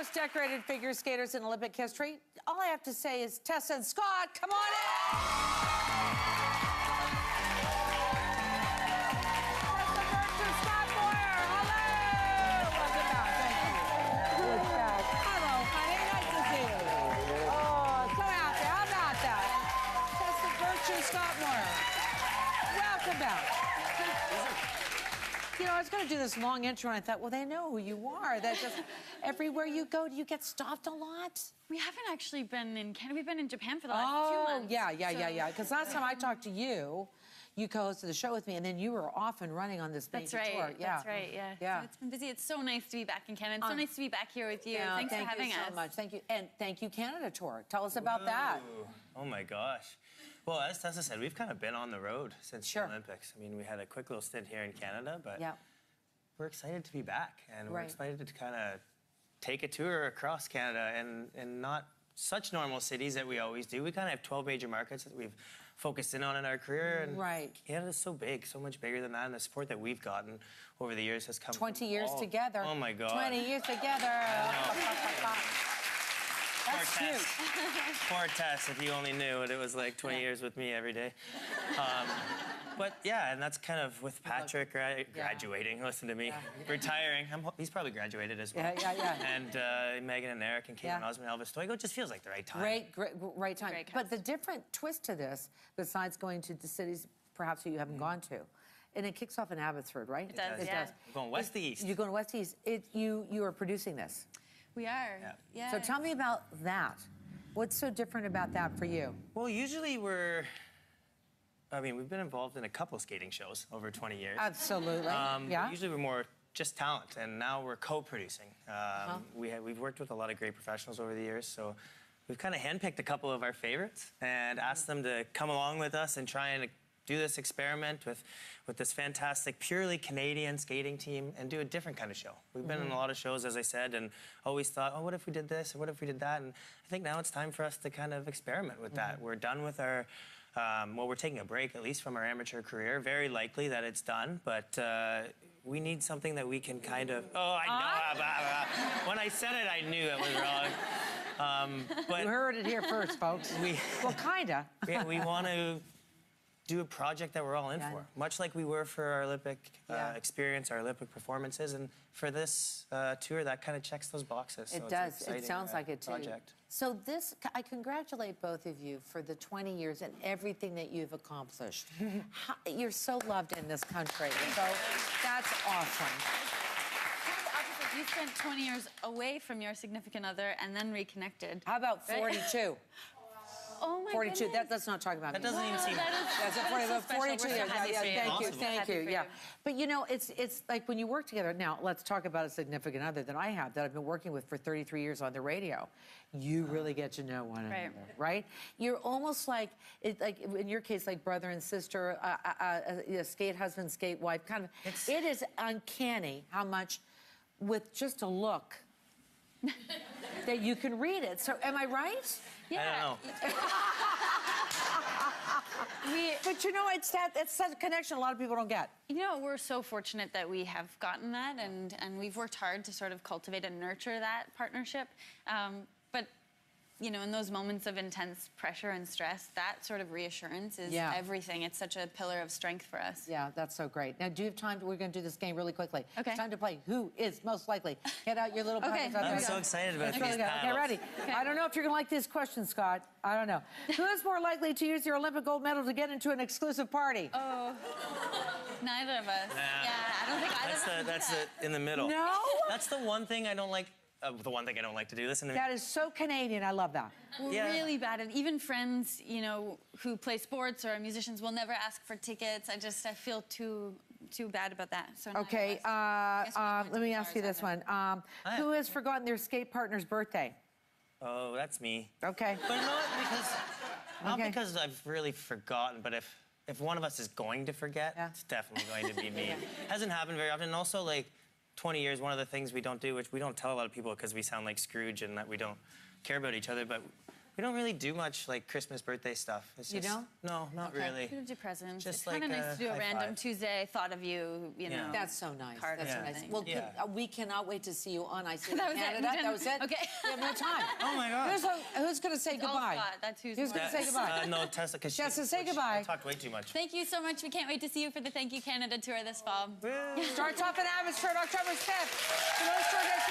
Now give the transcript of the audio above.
most decorated figure skaters in Olympic history. All I have to say is Tessa and Scott, come on in! You know, I was going to do this long intro, and I thought, well, they know who you are. That just everywhere you go, do you get stopped a lot? We haven't actually been in Canada. We've been in Japan for the last two Oh, months. yeah, yeah, yeah, so- yeah. Because last time I talked to you, you co-hosted the show with me, and then you were off and running on this That's major right. tour. Yeah, That's right. Yeah. yeah. So it's been busy. It's so nice to be back in Canada. It's so Um, nice to be back here with you. Yeah, Thanks thank for having you so us. much. Thank you, and thank you, Canada tour. Tell us about that. Oh my gosh. Well, as Tessa said, we've kind of been on the road since Sure. the Olympics. I mean, we had a quick little stint here in Canada, but Yeah. we're excited to be back, and we're excited to kind of take a tour across Canada and and not such normal cities that we always do. We kind of have 12 major markets that we've focused in on in our career, and Right. Canada's so big, so much bigger than that, and the support that we've gotten over the years has come. 20 from years all- together. Oh my God. 20 years together. That's Poor. Tess. Poor Tess, if you only knew what it was like 20 Yeah. years with me every day. Um, but yeah, and that's kind of with Patrick gra- graduating. Listen to me, retiring. I'm, he's probably graduated as well. Yeah, yeah, yeah. And uh, Megan and Eric and Kaetlyn Osmond, Elvis Stojko. It just feels like the right time. Great, great, right time. Great but the different twist to this, besides going to the cities perhaps that you haven't gone to, and it kicks off in Abbotsford, right? It does, yeah. We're going west to east. You're going west to east. It, you you are producing this. We are. Yeah. Yeah. So tell me about that. What's so different about that for you? Well, usually we're. I mean, we've been involved in a couple skating shows over 20 years. Absolutely. Um, yeah. Usually we're more just talent, and now we're co-producing. Um, Uh-huh. we have, we've worked with a lot of great professionals over the years, so we've kind of handpicked a couple of our favorites and asked them to come along with us and try and do this experiment with, with this fantastic, purely Canadian skating team and do a different kind of show. We've been Mm-hmm. in a lot of shows, as I said, and always thought, oh, what if we did this or what if we did that? And I think now it's time for us to kind of experiment with Mm-hmm. that. We're done with our um, well, we're taking a break, at least from our amateur career. Very likely that it's done, but uh, we need something that we can kind of. Oh, I know. Bah, bah. When I said it, I knew it was wrong. Um, but you heard it here first, folks. we, well, kinda. we, we want to do a project that we're all in Yeah. for, much like we were for our Olympic uh, Yeah. experience, our Olympic performances, and for this uh, tour, that kind of checks those boxes. So It it's an does. It sounds uh, like it too. Project. So this, I congratulate both of you for the 20 years and everything that you've accomplished. How, you're so loved in this country. So that's awesome. Kind of opposite. You spent 20 years away from your significant other and then reconnected. How about 42? Oh my 42. goodness. That, let's not talk about That me. doesn't even seem. That is- That's a that 40, so 42 so years. Yeah, yeah, for you. thank you, thank you. Yeah, but you know, it's it's like when you work together. Now, let's talk about a significant other that I have that I've been working with for 33 years on the radio. You really get to know one Right. another, right? You're almost like it, like in your case, like brother and sister, uh, uh, uh, uh, skate husband, skate wife. Kind of. It's- It is uncanny how much, with just a look. that you can read it. So, am I right? Yeah. I don't know. We, But you know, it's that it's such a connection a lot of people don't get. You know, we're so fortunate that we have gotten that, and, and we've worked hard to sort of cultivate and nurture that partnership. Um, but, you know, in those moments of intense pressure and stress, that sort of reassurance is Yeah. everything. It's such a pillar of strength for us. Yeah, that's so great. Now, do you have time? To, we're going to do this game really quickly. Okay. It's time to play. Who is most likely? Get out your little. Okay, packets. here we I'm so excited about Let's these really. Okay, paddles. ready? Okay. I don't know if you're going to like this question, Scott. I don't know. Who is more likely to use your Olympic gold medal to get into an exclusive party? Oh, neither of us. Yeah, I don't think either That's of us. the that's that. the in the middle. No? That's the one thing I don't like. Uh, the one thing I don't like to do. this. to me. That is so Canadian. I love that. We're Yeah. really bad at even friends, you know, who play sports or are musicians will never ask for tickets. I just I feel too too bad about that. So Okay. of us. Uh, guess we went let me ask you as this one. Um, who has forgotten their skate partner's birthday? Oh, that's me. Okay. But not because not Okay. because I've really forgotten, but if if one of us is going to forget, Yeah. it's definitely going to be me. Hasn't happened very often. And also, like 20 years, one of the things we don't do, which we don't tell a lot of people because we sound like Scrooge and that we don't care about each other, but we we don't really do much like Christmas birthday stuff. It's You just, don't? No, not Okay. really. We don't do presents. Just it's kind of nice to do a random five. Tuesday. Thought of you. You Yeah. know. That's so nice. card That's so or nice. something. Well, could- uh, we cannot wait to see you on Ice See That was it. Canada. We That was it. okay. We have no time. Oh my God. Who's, who's going to say all goodbye? Scott. That's who's Who's going to say goodbye? Uh, no, Tessa, because Tessa, say goodbye. I talked way too much. Thank you so much. We can't wait to see you for the Thank You Canada tour this fall. Starts off in Abbotsford October 5th. For those tour dates,